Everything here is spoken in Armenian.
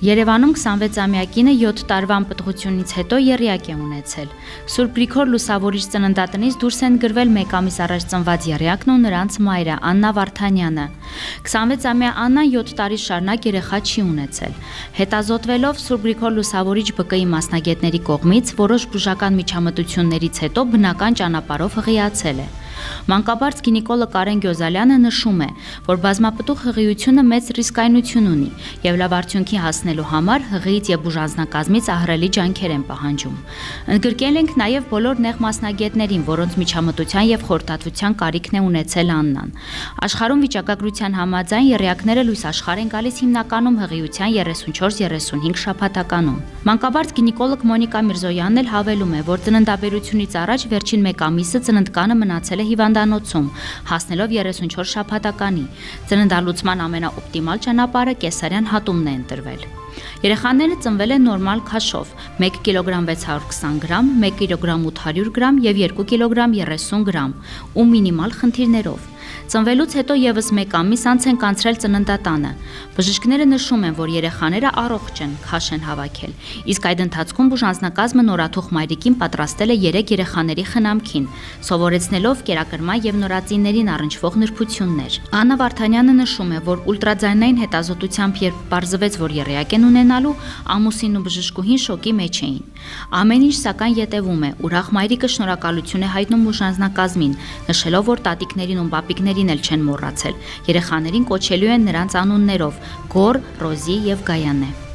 Երևանում 26-ամյակինը 7 տարվան պտղությունից հետո եռյակ է ունեցել։ Սուրբ Գրիգոր Լուսավորիչ ծննդատնից դուրս են գրվել 1 ամիս առաջ ծնված եռյակն ու նրանց մայրը Աննա Վարդանյանը։ 26-ամյա Աննան 7 տարի շարունակ երեխա չի ունեցել։ Հետազոտվելով Սուրբ Գրիգոր Լուսավորիչ ԲԿ-ի մասնագետների կողմից որոշ բուժական միջամտություններից հետո բնական ճանապարհով հղիացել է։ Մանկաբարձ գինեկոլոգ Կարեն Գյոզալյանը նշում է, որ բազմապտուղ հղիությունը մեծ ռիսկայնություն ունի եւ լավ արդյունքի հասնել հասնելու համար հղիից եւ բուժանձնակազմից ահռելի ջանքեր են պահանջում։ Ընդգրկել ենք նաեւ բոլոր նեղ մասնագետներին, որոնց միջամտության եւ խորտատվության կարիքն է ունեցել Աննան։ Աշխարհում վիճակագրության համաձայն երեակները լույս աշխարհ են գալիս հիմնականում հղիության 34-35 շաբաթականում։ Մանկաբարձ գինեկոլոգ Մոնիկա Միրզոյանն էլ հավելում է, որ ծննդաբերությունից առաջ վերջին 1 ամիսը ծննդկանը մնացել է հիվանդանոցում, հասնելով 34 շաբաթականի։ Ծննդալուծման ամենաօպտիմալ ճանապարհը կեսարյան հատումն է ընտրվել։ Երեխաները ծնվել են նորմալ քաշով՝ 1 կիլոգրամ 620 գրամ, 1 կիլոգրամ 800 գրամ եւ 2 կիլոգրամ 30 գրամ ու մինիմալ խնդիրներով։ Ծնվելուց հետո եւս 1 ամիս անց են կանցրել ծննդատանը։ Բժիշկները նշում են, որ երեխաները առողջ են, քաշ են հավաքել։ Իսկ այդ ընթացքում բուժանձնակազմը նորաթուխ մայրիկին պատրաստել է 3 երեխաների խնամքին, սովորեցնելով կերակրման եւ նորածիններին առնչվող նրբություններ։ Աննա Վարդանյանը նշում է, որ ուլտրաձայնային հետազոտությամբ երբ բարձվեց, որ երեակ են ունենալու, ամուսինն ու բժշկուհին շոկի մեջ էին։ Ամեն ինչ սակայն յետևում է։ Ուրախ մայրիկը շնորհակալություն է հայտնում բուժանձնակազմին, նշելով, որ տատիկներին ու պապիկներին երեխաներին էլ չեն մոռացել։ Երեխաներին կոչելու են նրանց անուններով՝ Գոր, Ռոզի եւ Գայանե։